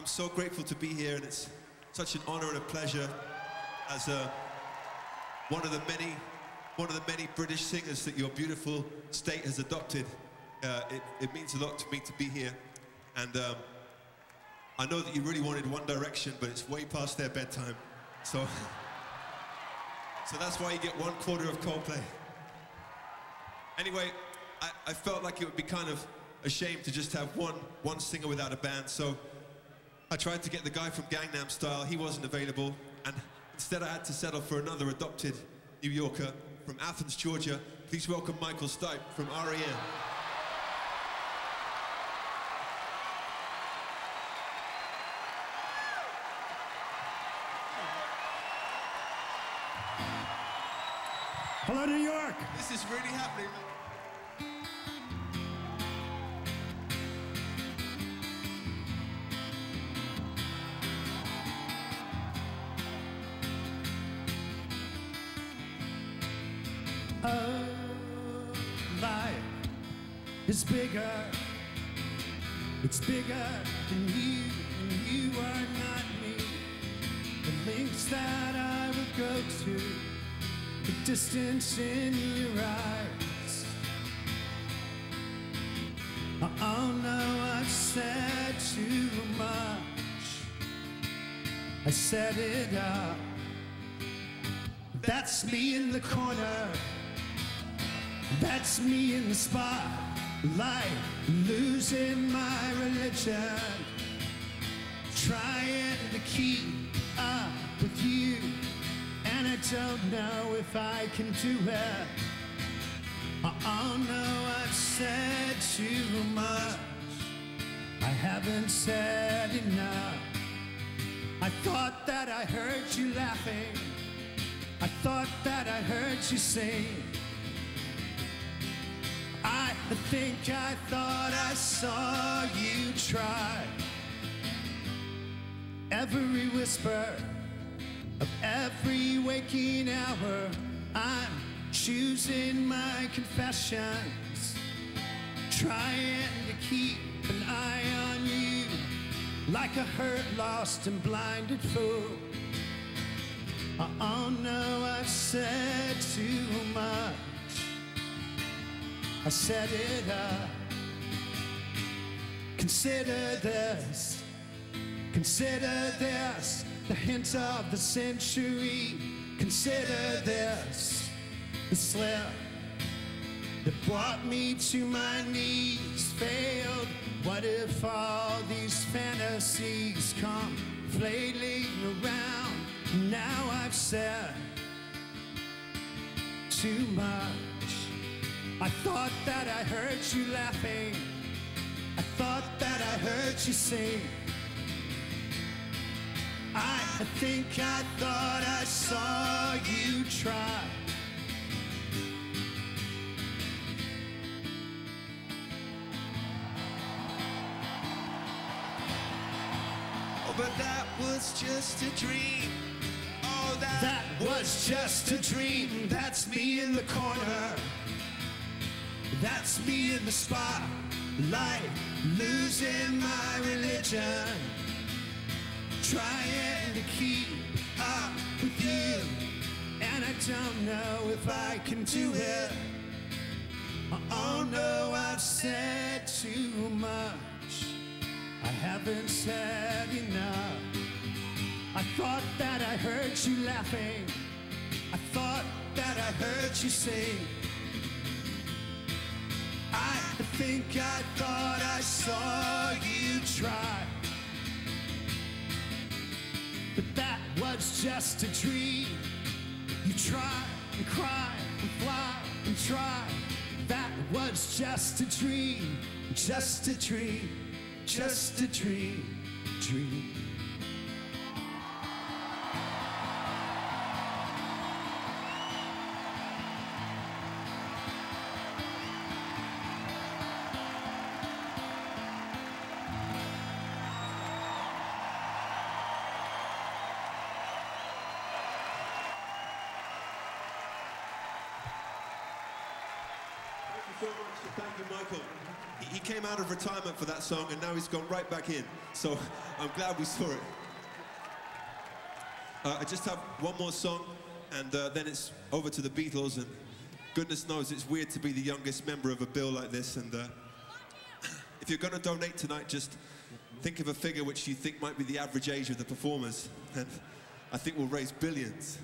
I'm so grateful to be here, and it's such an honor and a pleasure as uh, one of the many, one of the many British singers that your beautiful state has adopted. Uh, it, it means a lot to me to be here, and um, I know that you really wanted One Direction, but it's way past their bedtime, so so that's why you get one quarter of Coldplay. Anyway, I, I felt like it would be kind of a shame to just have one one singer without a band, so I tried to get the guy from Gangnam Style. He wasn't available, and instead I had to settle for another adopted New Yorker from Athens, Georgia. Please welcome Michael Stipe from REM. Hello, New York. This is really happening. Oh, life is bigger. It's bigger than you, and you are not me. The links that I would go to, the distance in your eyes. Oh no, I've said too much. I set it up. That's me in the corner. That's me in the spotlight, losing my religion. Trying to keep up with you, and I don't know if I can do it. Oh no, I've said too much. I haven't said enough. I thought that I heard you laughing. I thought that I heard you sing. I think I thought I saw you try. Every whisper of every waking hour, I'm choosing my confessions, trying to keep an eye on you like a hurt, lost, and blinded fool. I Oh no, I've said too much. I set it up. Consider this, consider this, the hint of the century. Consider this, the slip that brought me to my knees failed. What if all these fantasies come flailing around? Now I've said too much. I thought that I heard you laughing. I thought that I heard you sing. I think I thought I saw you try. Oh, but that was just a dream. Oh, that, That was just a dream. That's me in the corner. That's me in the spotlight, losing my religion. Trying to keep up with you. And I don't know if I can do it. Oh no, I've said too much. I haven't said enough. I thought that I heard you laughing. I thought that I heard you sing. Think I thought I saw you try. But that was just a dream. You try and cry and fly and try. That was just a dream, just a dream, just a dream, dream. So much. Thank you, Michael. He, he came out of retirement for that song, and now he's gone right back in. So I'm glad we saw it. Uh, I just have one more song, and uh, then it's over to the Beatles. And goodness knows it's weird to be the youngest member of a bill like this. And uh, if you're going to donate tonight, just think of a figure which you think might be the average age of the performers, and I think we'll raise billions.